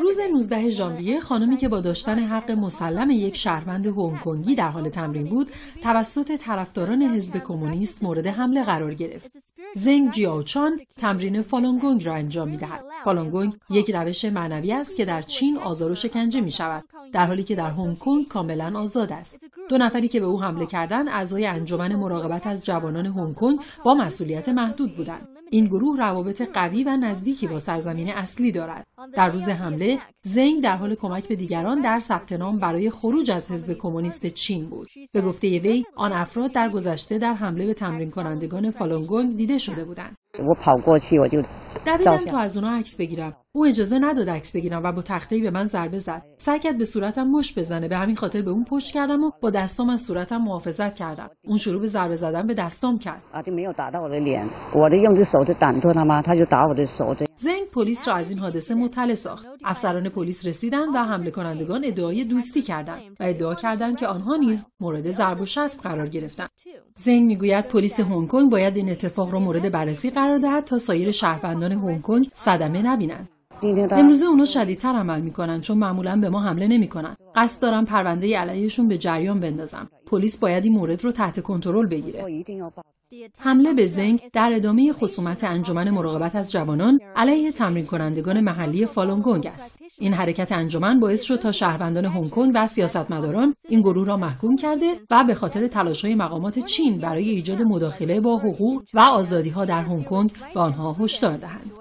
روز 19 ژانویه خانمی که با داشتن حق مسلم یک شهروند هنگ کنگی در حال تمرین بود توسط طرفداران حزب کمونیست مورد حمله قرار گرفت. زنگ جیاوچان تمرین فالونگونگ را انجام می دهد. فالونگونگ یک روش معنوی است که در چین آزار و شکنجه می شود در حالی که در هنگ کنگ کاملا آزاد است. دو نفری که به او حمله کردند اعضای انجمن مراقبت از جوانان هنگ کنگ با مسئولیت محدود بودند. این گروه روابط قوی و نزدیکی با سرزمین اصلی دارد. در روز حمله، زنگ در حال کمک به دیگران در ثبت نام برای خروج از حزب کمونیست چین بود. به گفته وی، آن افراد در گذشته در حمله به تمرین کنندگان فالونگونگ دیده شده بودند. دویدم تا از اونا عکس بگیرم او اجازه نداد عکس بگیرم و با تختهای به من ضربه زد. سعی کرد به صورتم مش بزنه. به همین خاطر به اون پشت کردم و با دستام از صورتم محافظت کردم. اون شروع به ضربه زدن به دستام کرد. زنگ پلیس را از این حادثه مطلع ساخت. افسران پلیس رسیدند و حمله کنندگان ادعای دوستی کردند و ادعا کردند که آنها نیز مورد ضرب و شتم قرار گرفتند. زنگ می‌گوید پلیس هنگ کنگ باید این اتفاق را مورد بررسی قرار دهد تا سایر شهروندان هنگ کنگ صدمه نبینند. امروزه اونا شدیدتر عمل می‌کنن چون معمولا به ما حمله نمی‌کنن. قصد دارم پرونده علیهشون به جریان بندازم. پلیس باید این مورد رو تحت کنترل بگیره. حمله به زنگ در ادامه خصومت انجمن مراقبت از جوانان علیه تمرین کنندگان محلی فالونگونگ است. این حرکت انجمن باعث شد تا شهروندان هنگ کنگ و سیاستمداران این گروه را محکوم کرده و به خاطر تلاش‌های مقامات چین برای ایجاد مداخله با حقوق و آزادی‌ها در هنگ کنگ به آنها هشدار دهند.